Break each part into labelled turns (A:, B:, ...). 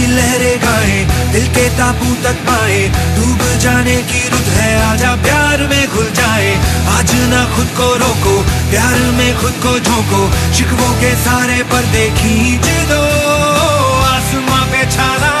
A: की लहरें गाए, दिल के ताबू तक पाए डूब जाने की रुत है, आजा प्यार में घुल जाए। आज ना खुद को रोको, प्यार में खुद को झोंको। शिकवों के सारे पर्दे खींच दो, आसमां पे छाना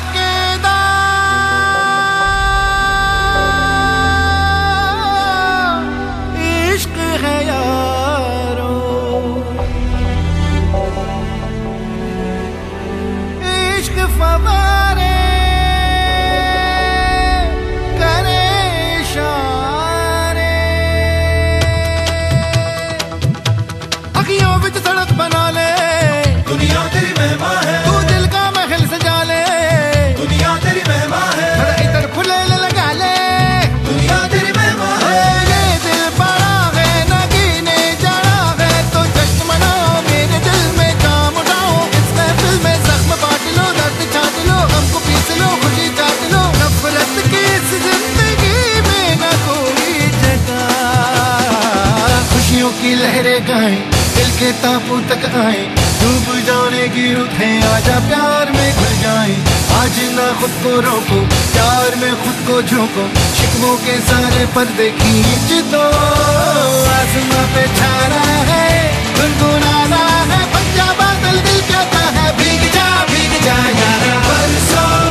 B: back. तेरे
C: गाए, दिल के तापू तक आए। डूब जाने की उठे आजा प्यार में घुल जाए। आज ना खुद को रोको, प्यार में खुद को झोंको। शिकवों के सारे पर देखी दो। आसमा पे छारा है, गुनगुनाना है, पंजाब बादल दिल कहता है, भीग जा भीग जा यारा। परसों